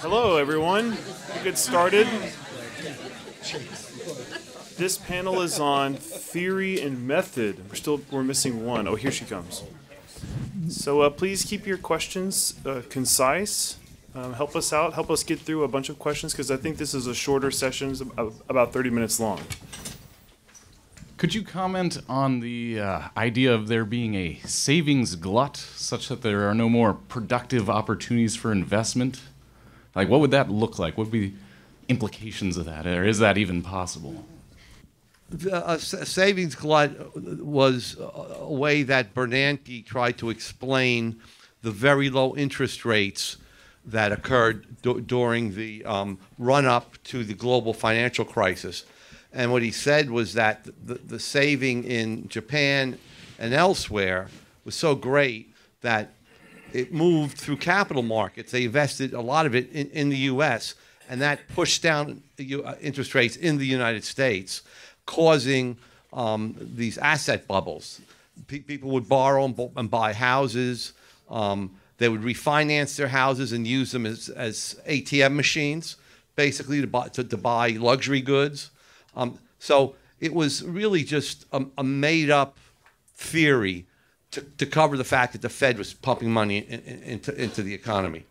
Hello, everyone. We'll get started. This panel is on theory and method. We're still we're missing one. Oh, here she comes. So uh, please keep your questions uh, concise. Um, help us out. Help us get through a bunch of questions because I think this is a shorter session, about 30 minutes long. Could you comment on the uh, idea of there being a savings glut such that there are no more productive opportunities for investment? Like, what would that look like? What would be implications of that? Or is that even possible? a savings glut was a way that Bernanke tried to explain the very low interest rates that occurred during the um, run up to the global financial crisis. And what he said was that the, the saving in Japan and elsewhere was so great that it moved through capital markets. They invested a lot of it in, in the US, and that pushed down uh, interest rates in the United States, causing um, these asset bubbles. P- people would borrow and, and buy houses. Um, they would refinance their houses and use them as, as ATM machines, basically to buy, to, to buy luxury goods. Um, so it was really just a, a made up theory to, to cover the fact that the Fed was pumping money in, in, into, into the economy.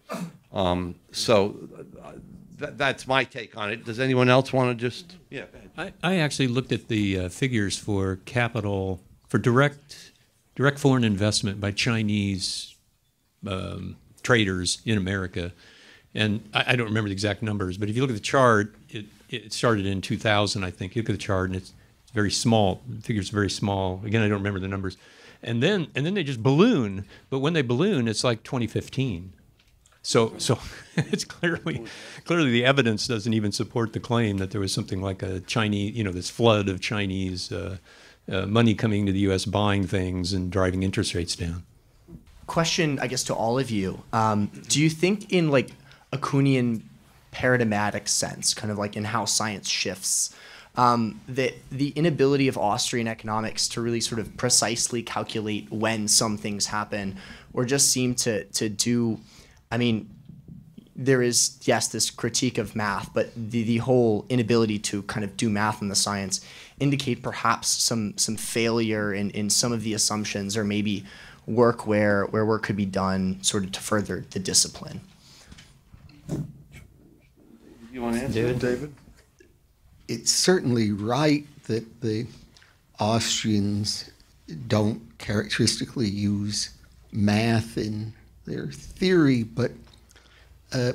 Um, so uh, th- that's my take on it. Does anyone else want to just? Yeah. I, I actually looked at the uh, figures for capital for direct direct foreign investment by Chinese um, traders in America, and I, I, don't remember the exact numbers, but if you look at the chart, it it started in 2000, I think. You look at the chart, and it's, it's very small. The figure's very small. Again, I don't remember the numbers, and then and then they just balloon. But when they balloon, it's like 2015. So, so it's clearly, clearly the evidence doesn't even support the claim that there was something like a Chinese, you know, this flood of Chinese uh, uh, money coming to the U.S. buying things and driving interest rates down. Question, I guess, to all of you: um, Do you think in like a Kuhnian paradigmatic sense, kind of like in how science shifts, um, that the inability of Austrian economics to really sort of precisely calculate when some things happen, or just seem to to do I mean, there is yes this critique of math, but the, the whole inability to kind of do math in the science indicate perhaps some some failure in, in some of the assumptions or maybe work where where work could be done sort of to further the discipline. You want to answer, David? David? It's certainly right that the Austrians don't characteristically use math in their theory, but uh,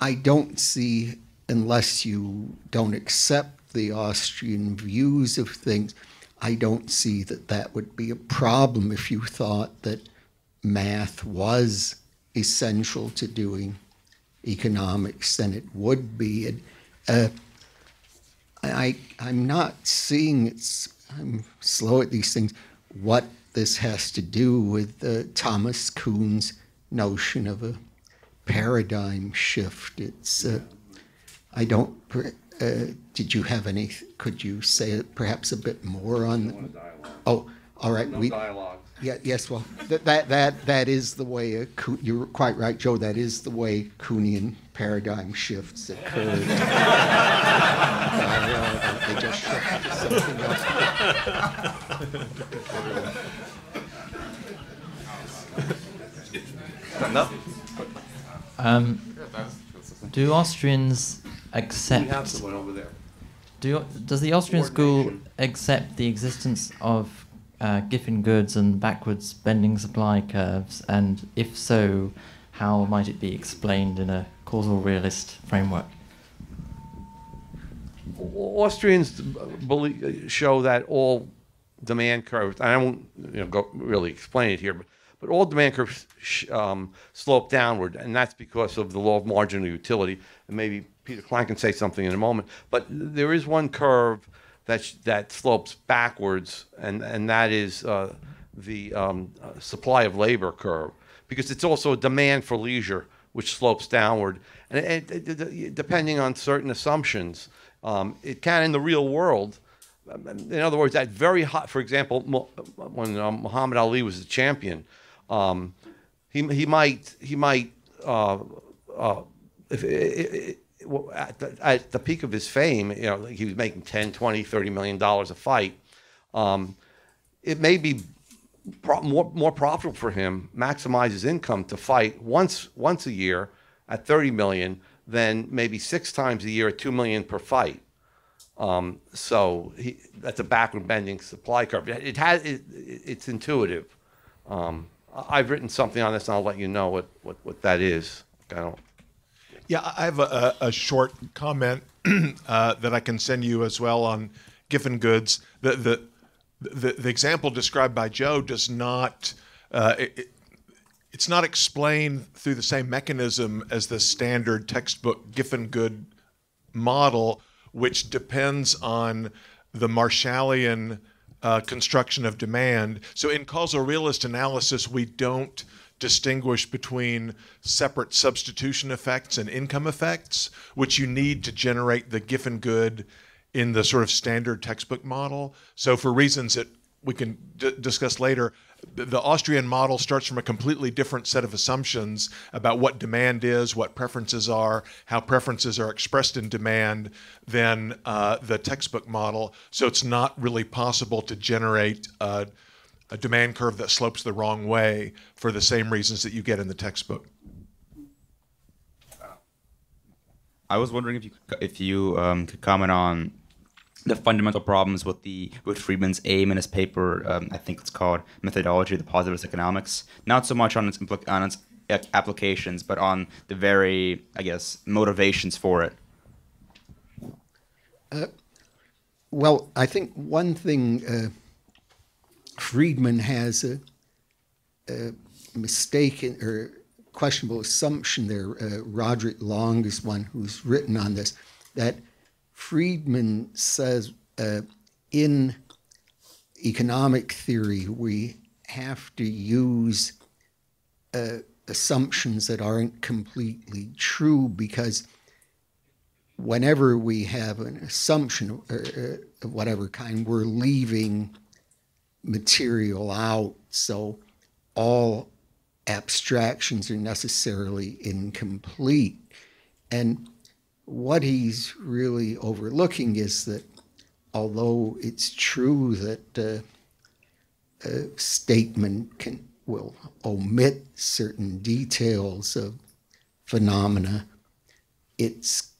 I don't see, unless you don't accept the Austrian views of things, I don't see that that would be a problem if you thought that math was essential to doing economics, then it would be. And, uh, I, I'm not seeing, it's, I'm slow at these things, what this has to do with uh, Thomas Kuhn's notion of a paradigm shift. It's, uh, I don't, uh, did you have any, could you say perhaps a bit more on? The, Oh, all right. No we, dialogue. Yeah, yes, well, that, that, that, that is the way, a, you're quite right, Joe, that is the way Kuhnian paradigm shifts occur. uh, they just shift to something else. Um, do Austrians accept? Do does the Austrian school accept the existence of uh, Giffen goods and backwards bending supply curves? And if so, how might it be explained in a causal realist framework? Austrians believe, show that all demand curves, I won't you know, go really explain it here, but but all demand curves um, slope downward, and that's because of the law of marginal utility. And maybe Peter Klein can say something in a moment. But there is one curve that that slopes backwards, and and that is uh, the um, uh, supply of labor curve, because it's also a demand for leisure which slopes downward, and it, it, it, depending on certain assumptions, um, it can in the real world. In other words, that very hot, for example, when um, Muhammad Ali was the champion, um, he, he might he might uh, uh, if, at, the, at the peak of his fame, you know, like he was making 10, 20, 30 million dollars a fight. Um, it may be pro- more, more profitable for him, maximize his income to fight once, once a year at 30 million than maybe six times a year at 2 million per fight. Um, so he, that's a backward bending supply curve. It has, it, it's intuitive. Um, I've written something on this and I'll let you know what, what, what that is. I don't, Yeah, I have a, a, short comment uh, that I can send you as well on Giffen goods. The, the the the example described by Joe does not. Uh, it- it's not explained through the same mechanism as the standard textbook Giffen good model, which depends on the Marshallian uh, construction of demand. So in causal realist analysis, we don't distinguish between separate substitution effects and income effects, which you need to generate the Giffen good in the sort of standard textbook model. So for reasons that we can discuss later, the- Austrian model starts from a completely different set of assumptions about what demand is, what preferences are, how preferences are expressed in demand than uh, the textbook model. So it's not really possible to generate a, a demand curve that slopes the wrong way for the same reasons that you get in the textbook. I was wondering if you could, if you um, could comment on the fundamental problems with the with Friedman's aim in his paper. Um, I think it's called Methodology of the Positivist Economics. Not so much on its impl- on its applications, but on the very, I guess, motivations for it. Well, I think one thing uh, Friedman has a, a mistaken or questionable assumption there. Uh, Roderick Long is one who's written on this that Friedman says uh, in economic theory we have to use uh, assumptions that aren't completely true because whenever we have an assumption uh, uh, of whatever kind, we're leaving material out. So all abstractions are necessarily incomplete. And what he's really overlooking is that although it's true that uh, a statement can will omit certain details of phenomena, it's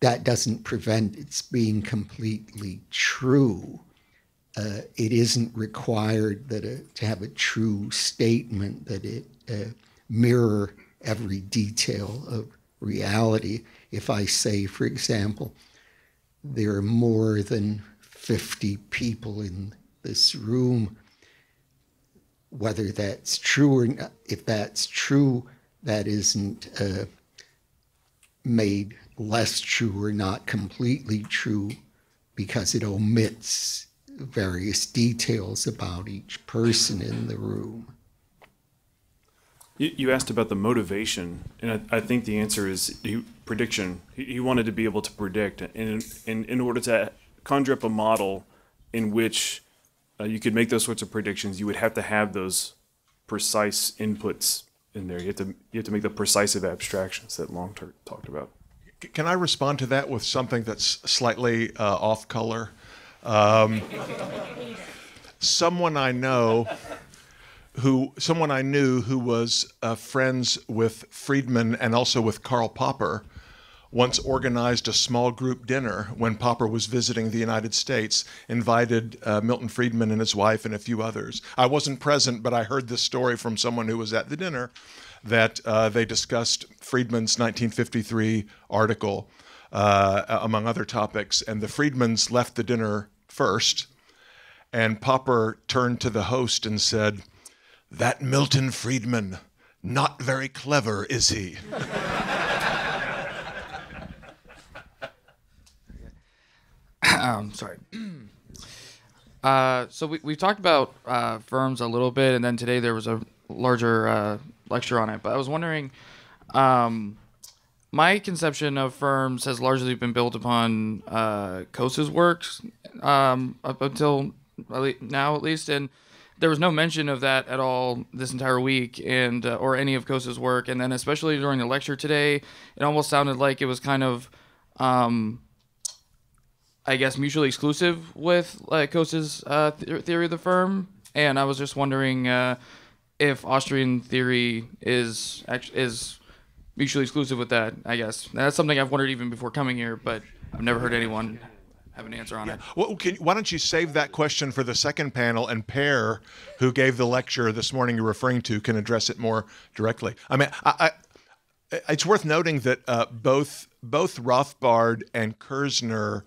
that doesn't prevent its being completely true. Uh, it isn't required that a, to have a true statement that it uh, mirror every detail of reality. If I say, for example, there are more than 50 people in this room, whether that's true or not, if that's true, that isn't uh, made less true or not completely true because it omits various details about each person in the room. You, you asked about the motivation, and I, I think the answer is he, prediction. He, he wanted to be able to predict, and in, in order to conjure up a model in which uh, you could make those sorts of predictions, you would have to have those precise inputs in there. You have to you have to make the precisive abstractions that Long talked about. Can I respond to that with something that's slightly uh, off color? Um, someone I know who, someone I knew who was uh, friends with Friedman and also with Karl Popper, once organized a small group dinner when Popper was visiting the United States, invited uh, Milton Friedman and his wife and a few others. I wasn't present, but I heard this story from someone who was at the dinner that uh, they discussed Friedman's 1953 article, uh, among other topics, and the Friedmans left the dinner first, and Popper turned to the host and said, That Milton Friedman, not very clever, is he? um, sorry. Uh, so we, we've talked about uh, firms a little bit, and then today there was a larger uh, lecture on it. But I was wondering, um, my conception of firms has largely been built upon uh, Coase's works um, up until now, at least. And there was no mention of that at all this entire week, and uh, or any of Coase's work. And then especially during the lecture today, it almost sounded like it was kind of, um, I guess, mutually exclusive with like Coase's uh, th- theory of the firm. And I was just wondering uh, if Austrian theory is actually is mutually exclusive with that. I guess that's something I've wondered even before coming here, but I've never heard anyone have an answer on it. Well, can, why don't you save that question for the second panel, and Per, who gave the lecture this morning you're referring to, can address it more directly. I mean, I, I, it's worth noting that uh, both both Rothbard and Kerzner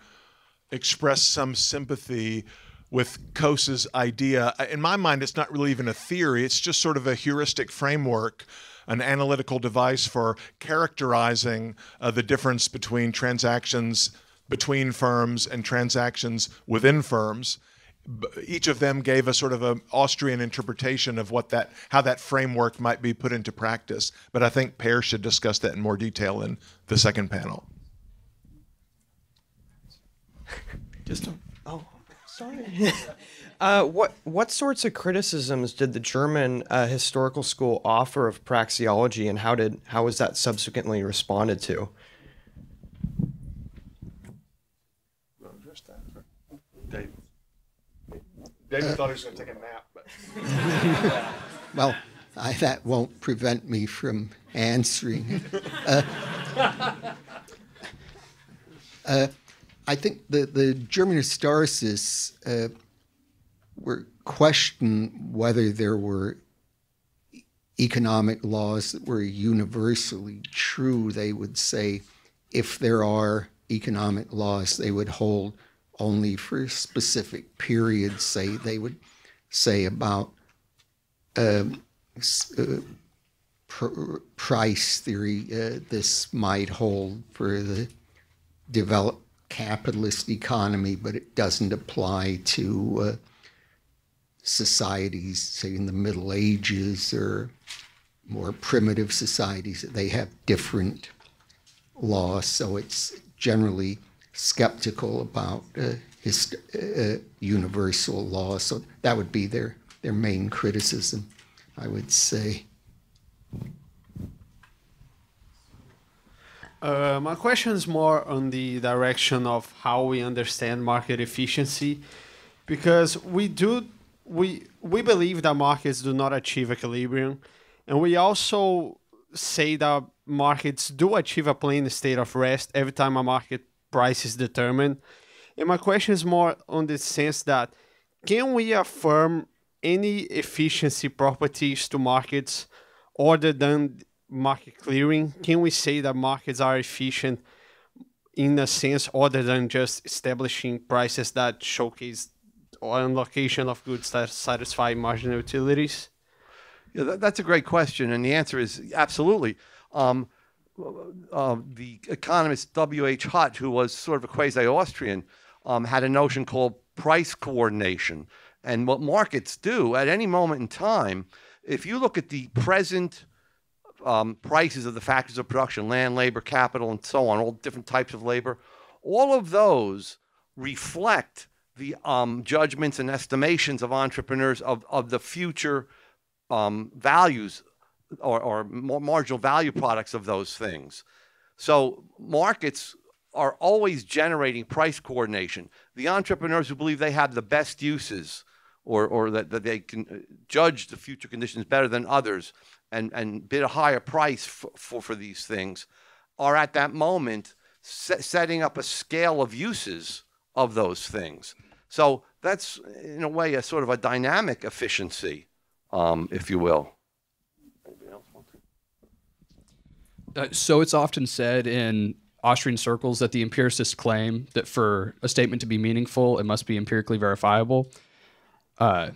expressed some sympathy with Coase's idea. In my mind, it's not really even a theory; it's just sort of a heuristic framework an analytical device for characterizing uh, the difference between transactions between firms and transactions within firms. Each of them gave a sort of an Austrian interpretation of what that, how that framework might be put into practice. But I think Per should discuss that in more detail in the second panel. Just, oh, sorry. Uh, what what sorts of criticisms did the German uh, historical school offer of praxeology, and how did how was that subsequently responded to? David thought he was going to take a nap, but. well, I, that won't prevent me from answering. Uh, uh, I think the, the German historicists uh, were question whether there were economic laws that were universally true. They would say if there are economic laws, they would hold only for specific periods. Say they would say about um, uh, pr- price theory. Uh, this might hold for the developed capitalist economy, but it doesn't apply to uh, societies, say in the Middle Ages or more primitive societies, they have different laws. So it's generally skeptical about uh, his, uh, universal law. So that would be their, their main criticism, I would say. Uh, my question is more on the direction of how we understand market efficiency, because we do we we believe that markets do not achieve equilibrium, and we also say that markets do achieve a plain state of rest every time a market price is determined. And my question is more on the sense that can we affirm any efficiency properties to markets other than market clearing? Can we say that markets are efficient in a sense other than just establishing prices that showcase on location of goods that satisfy marginal utilities? Yeah, that, that's a great question, and the answer is absolutely. Um, uh, the economist W.H. Hutt, who was sort of a quasi-Austrian, um, had a notion called price coordination. And what markets do at any moment in time, if you look at the present um, prices of the factors of production, land, labor, capital, and so on, all different types of labor, all of those reflect the um, judgments and estimations of entrepreneurs of, of the future um, values or, or marginal value products of those things. So markets are always generating price coordination. The entrepreneurs who believe they have the best uses or, or that, that they can uh, judge the future conditions better than others and, and bid a higher price for, for, for these things are at that moment setting up a scale of uses of those things. So that's, in a way, a sort of a dynamic efficiency, um, if you will. Uh, so it's often said in Austrian circles that the empiricists claim that for a statement to be meaningful, it must be empirically verifiable. Uh,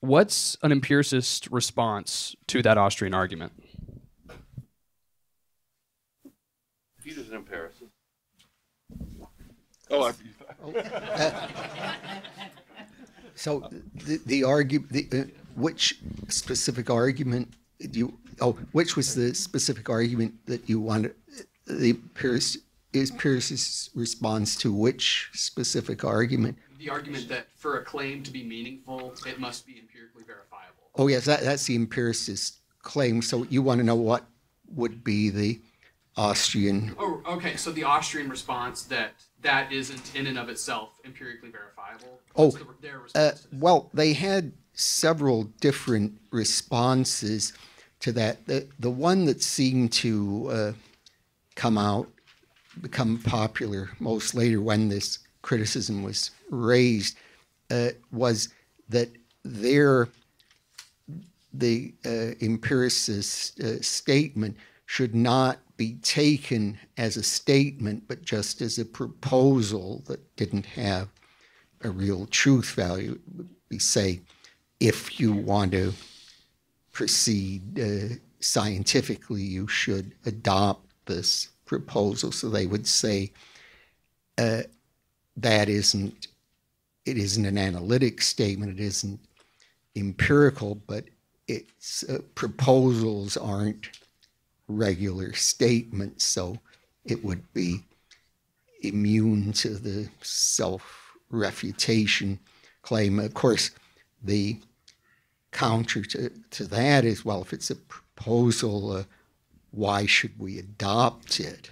what's an empiricist response to that Austrian argument? Peter's an empiricist. Oh, I, so the, the argument, the, uh, which specific argument do you, oh, which was the specific argument that you wanted, the empiricist, is Pierce's response to which specific argument? The argument that for a claim to be meaningful, it must be empirically verifiable. Oh, yes, that, that's the empiricist claim. So you want to know what would be the Austrian? Oh, okay. So the Austrian response that that isn't in and of itself empirically verifiable. Oh, the- uh, well, they had several different responses to that. The, the one that seemed to uh, come out, become popular most later when this criticism was raised, uh, was that their the uh, empiricist uh, statement should not be taken as a statement, but just as a proposal that didn't have a real truth value. We say, if you want to proceed uh, scientifically, you should adopt this proposal. So they would say uh, that isn't it isn't an analytic statement. It isn't empirical, but its uh, proposals aren't regular statements, so it would be immune to the self refutation claim. Of course, the counter to, to that is well, if it's a proposal, uh, why should we adopt it?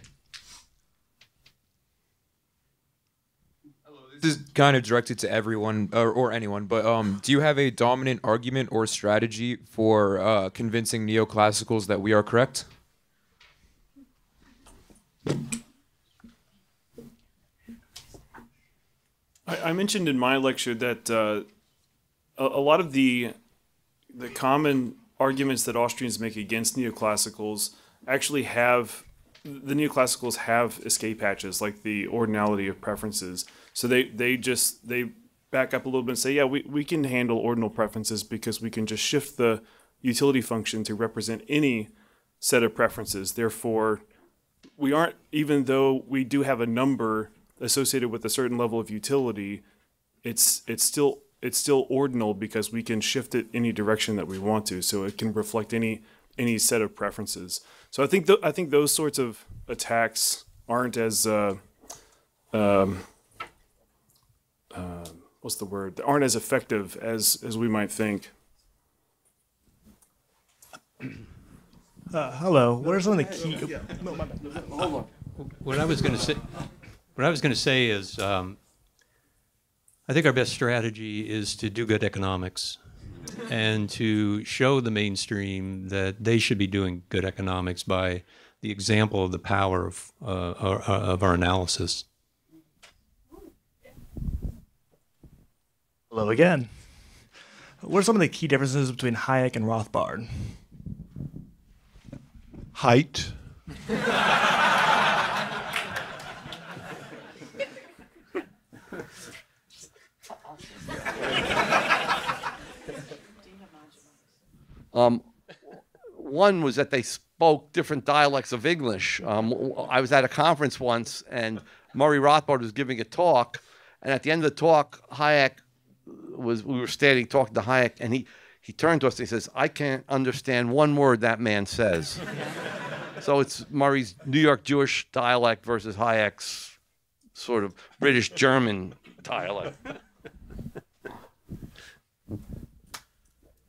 This is kind of directed to everyone or, or anyone, but um, do you have a dominant argument or strategy for uh, convincing neoclassicals that we are correct? I, I mentioned in my lecture that uh, a, a lot of the the common arguments that Austrians make against neoclassicals actually have the neoclassicals have escape hatches like the ordinality of preferences. So they they just they back up a little bit and say, yeah, we, we can handle ordinal preferences because we can just shift the utility function to represent any set of preferences. Therefore, we aren't even though we do have a number associated with a certain level of utility, it's it's still it's still ordinal because we can shift it any direction that we want to. So it can reflect any any set of preferences. So I think th- I think those sorts of attacks aren't as uh, um, uh, what's the word? Aren't as effective as as we might think. Uh, hello. What are some of the key? Hold on. What I was going to say, what I was going to say is, um, I think our best strategy is to do good economics, and to show the mainstream that they should be doing good economics by the example of the power of uh, our, of our analysis. Hello again. What are some of the key differences between Hayek and Rothbard? Height. Um, one was that they spoke different dialects of English. Um, I was at a conference once, and Murray Rothbard was giving a talk, and at the end of the talk, Hayek was. We were standing talking to Hayek, and he he turned to us and he says, "I can't understand one word that man says." so it's Murray's New York Jewish dialect versus Hayek's sort of British German dialect.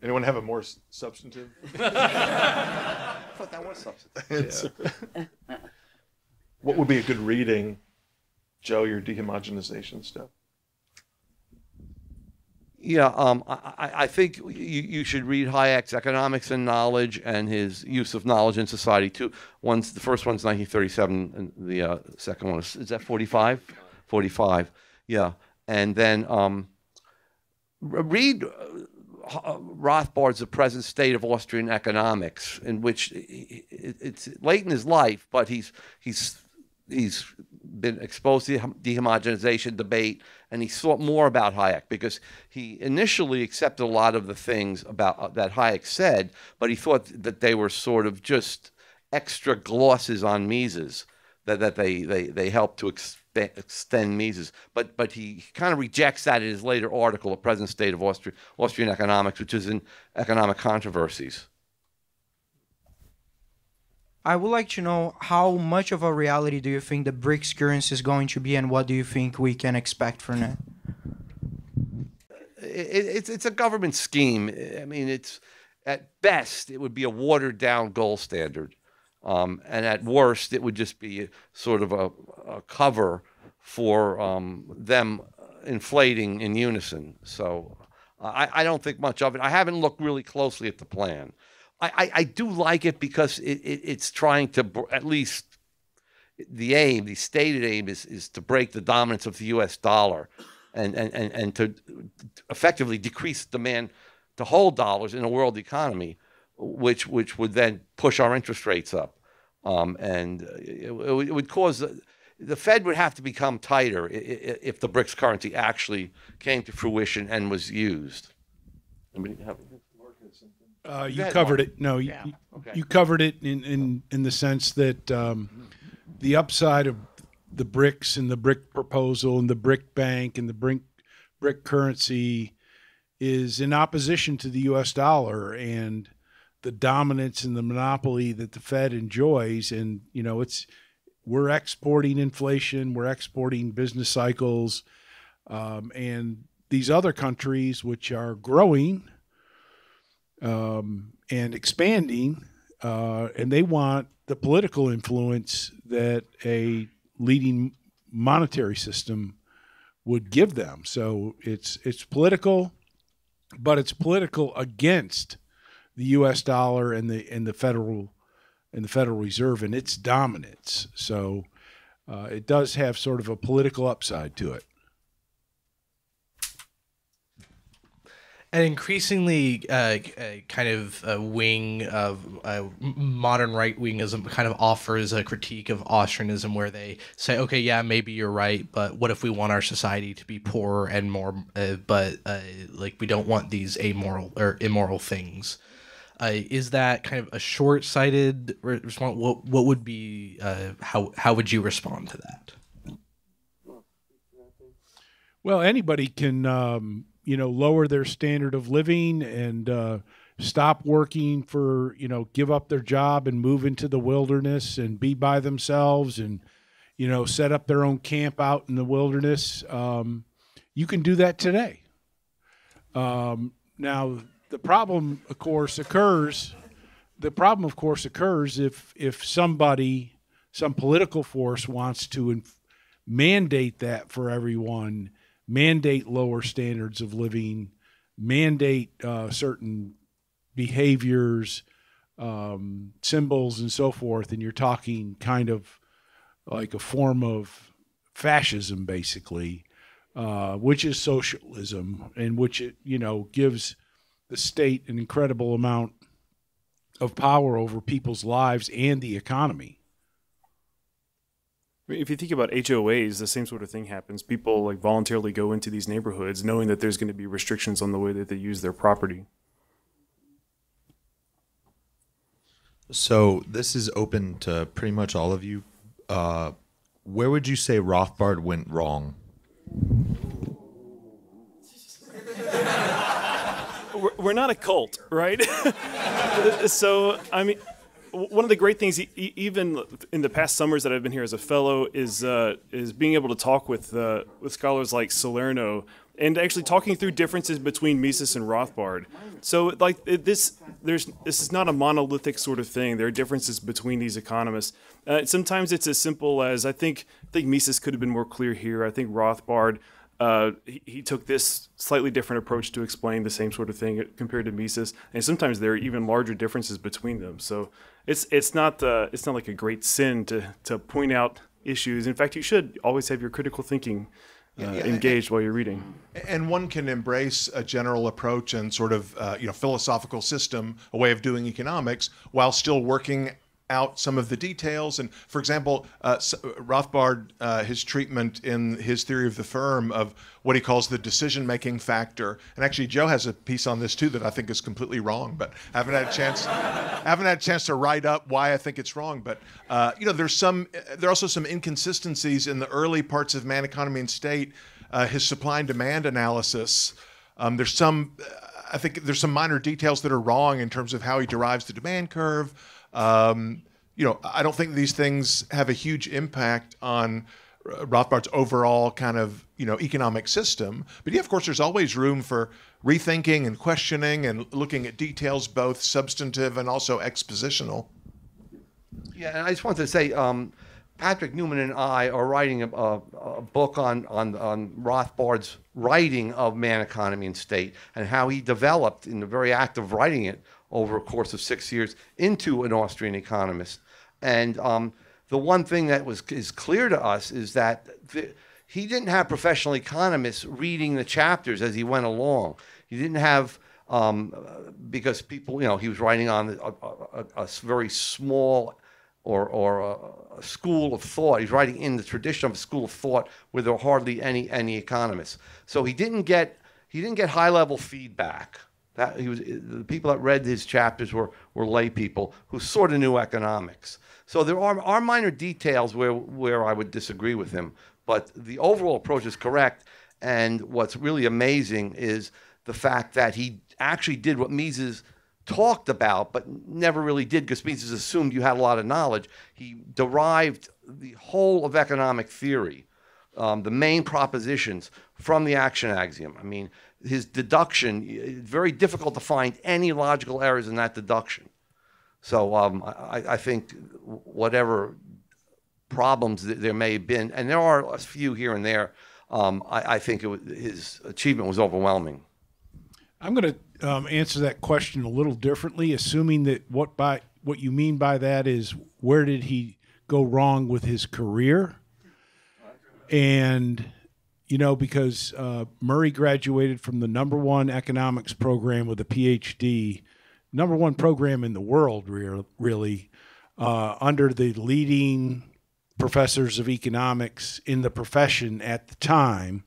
Anyone have a more s- substantive? I thought that was substantive. answer? what would be a good reading, Joe? Your dehomogenization stuff. Yeah, um, I, I- I think you, you should read Hayek's Economics and Knowledge and his use of knowledge in society too. One's the first one's 1937, and the uh, second one is is that 45? 45. Yeah, and then um, r- read uh, H- Rothbard's The Present State of Austrian Economics, in which it's late in his life, but he's he's he's been exposed to the dehomogenization debate, and he thought more about Hayek because he initially accepted a lot of the things about uh, that Hayek said, but he thought that they were sort of just extra glosses on Mises that, that they, they, they helped to expe- extend Mises. But, but he kind of rejects that in his later article, The Present State of Austri- Austrian Economics, which is in Economic Controversies. I would like to know how much of a reality do you think the BRICS currency is going to be, and what do you think we can expect from it? it, it's it's a government scheme. I mean, it's at best it would be a watered down gold standard, um, and at worst it would just be sort of a, a cover for um, them inflating in unison. So I, I don't think much of it. I haven't looked really closely at the plan. I, I, I do like it because it, it, it's trying to at least the aim, the stated aim is, is to break the dominance of the US dollar and, and, and, and to effectively decrease demand to hold dollars in a world economy, which, which would then push our interest rates up. Um, and it, it would- cause the, the Fed would have to become tighter if the BRICS currency actually came to fruition and was used. Uh, you covered it. No, you, Yeah, you- okay. you covered it in, in, in the sense that um, the upside of the BRICS and the BRIC proposal and the BRIC bank and the BRIC, BRIC currency is in opposition to the U.S. dollar and the dominance and the monopoly that the Fed enjoys. And you know, it's we're exporting inflation, we're exporting business cycles, um, and these other countries which are growing um, and expanding, uh, and they want the political influence that a leading monetary system would give them. So it's it's political, but it's political against the U.S. dollar and the and the federal and the Federal Reserve and its dominance. So uh, it does have sort of a political upside to it. an increasingly uh, uh, kind of wing of uh, modern right wingism kind of offers a critique of Austrianism where they say, okay, yeah, maybe you're right, but what if we want our society to be poorer and more, uh, but uh, like we don't want these amoral or immoral things? Uh, is that kind of a short-sighted re- response? What what would be uh, how how would you respond to that? Well, anybody can, um, you know, lower their standard of living and uh, stop working for, you know, give up their job and move into the wilderness and be by themselves and, you know, set up their own camp out in the wilderness. Um, you can do that today. Um, now, the problem, of course, occurs. The problem, of course, occurs if if somebody, some political force, wants to inf- mandate that for everyone, mandate lower standards of living, mandate uh, certain behaviors, um, symbols, and so forth. And you're talking kind of like a form of fascism, basically, uh, which is socialism, and which it you know gives the state an incredible amount of power over people's lives and the economy. If you think about HOAs, the same sort of thing happens. People like voluntarily go into these neighborhoods knowing that there's going to be restrictions on the way that they use their property. So this is open to pretty much all of you. Uh, where would you say Rothbard went wrong? We're, we're not a cult, right? so, I mean, one of the great things, even in the past summers that I've been here as a fellow, is uh, is being able to talk with uh, with scholars like Salerno and actually talking through differences between Mises and Rothbard. So, like this, there's this is not a monolithic sort of thing. There are differences between these economists. Uh, sometimes it's as simple as I think I think Mises could have been more clear here. I think Rothbard uh, he, he took this slightly different approach to explain the same sort of thing compared to Mises, and sometimes there are even larger differences between them. So it's it's not uh, it's not like a great sin to to point out issues. In fact, you should always have your critical thinking uh, Yeah, yeah. engaged while you're reading. And one can embrace a general approach and sort of uh, you know philosophical system, a way of doing economics, while still working out some of the details. And for example, uh, Rothbard, uh, his treatment in his theory of the firm of what he calls the decision-making factor. And actually, Joe has a piece on this too that I think is completely wrong, but I haven't had a chance. haven't had a chance to write up why I think it's wrong. But uh, you know, there's some. There are also some inconsistencies in the early parts of Man, Economy, and State. Uh, his supply and demand analysis. Um, there's some. I think there's some minor details that are wrong in terms of how he derives the demand curve. Um, you know, I don't think these things have a huge impact on Rothbard's overall kind of you know economic system. But yeah, of course, there's always room for rethinking and questioning and looking at details, both substantive and also expositional. Yeah, and I just wanted to say, um, Patrick Newman and I are writing a, a, a book on, on, on Rothbard's writing of Man, Economy, and State and how he developed, in the very act of writing it over a course of six years, into an Austrian economist. And um, the one thing that was is clear to us is that the, he didn't have professional economists reading the chapters as he went along. He didn't have um, because people, you know, he was writing on a, a, a very small or, or a, a, school of thought. He's writing in the tradition of a school of thought where there are hardly any any economists. So he didn't get he didn't get high level feedback. That he was the people that read his chapters were were lay people who sort of knew economics. So there are, are minor details where where I would disagree with him, but the overall approach is correct. And what's really amazing is the fact that he actually did what Mises talked about, but never really did because Mises assumed you had a lot of knowledge. He derived the whole of economic theory, um, the main propositions from the action axiom. I mean, his deduction, very difficult to find any logical errors in that deduction. So um, I, I, think whatever problems there may have been, and there are a few here and there, um, I, I, think was, his achievement was overwhelming. I'm going to um, answer that question a little differently, assuming that what by what you mean by that is where did he go wrong with his career, and you know because uh, Murray graduated from the number one economics program with a PhD, number one program in the world, re- really, uh, under the leading professors of economics in the profession at the time.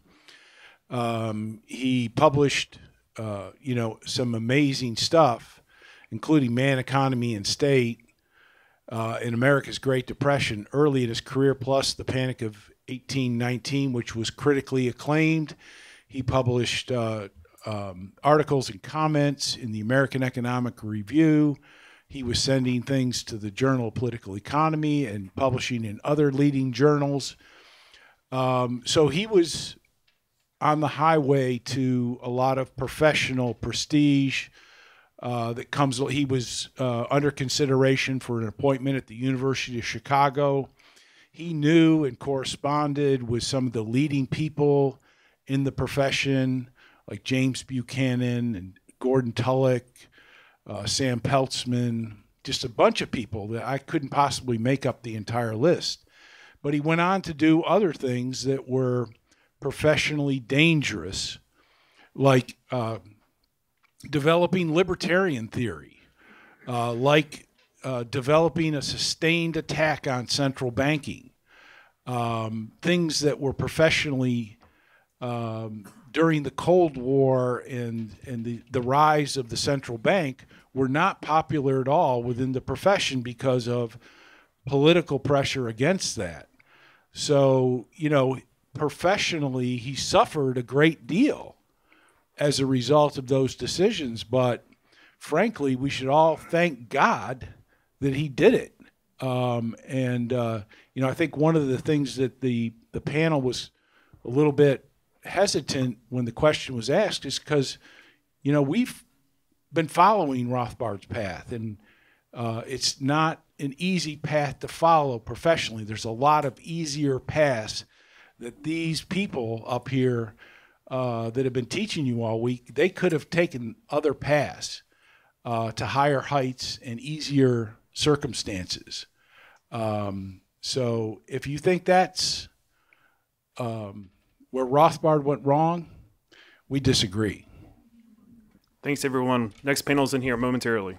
Um, he published uh, you know, some amazing stuff, including Man, Economy, and State uh, in America's Great Depression early in his career, plus The Panic of 1819, which was critically acclaimed. He published uh, um, articles and comments in the American Economic Review. He was sending things to the Journal of Political Economy and publishing in other leading journals. Um, so he was on the highway to a lot of professional prestige uh, that comes. He was uh, under consideration for an appointment at the University of Chicago. He knew and corresponded with some of the leading people in the profession, like James Buchanan and Gordon Tullock, uh, Sam Peltzman, just a bunch of people that I couldn't possibly make up the entire list. But he went on to do other things that were professionally dangerous, like uh, developing libertarian theory, uh, like uh, developing a sustained attack on central banking, um, things that were professionally um, during the Cold War and, and the, the rise of the central bank were not popular at all within the profession because of political pressure against that. So, you know, professionally, he suffered a great deal as a result of those decisions. But frankly, we should all thank God that he did it. Um, and uh, you know, I think one of the things that the the panel was a little bit hesitant when the question was asked is because you know we've been following Rothbard's path, and uh, it's not an easy path to follow professionally. There's a lot of easier paths that these people up here uh, that have been teaching you all week, they could have taken other paths uh, to higher heights and easier circumstances. Um, so if you think that's um, where Rothbard went wrong, we disagree. Thanks, everyone. Next panel's in here momentarily.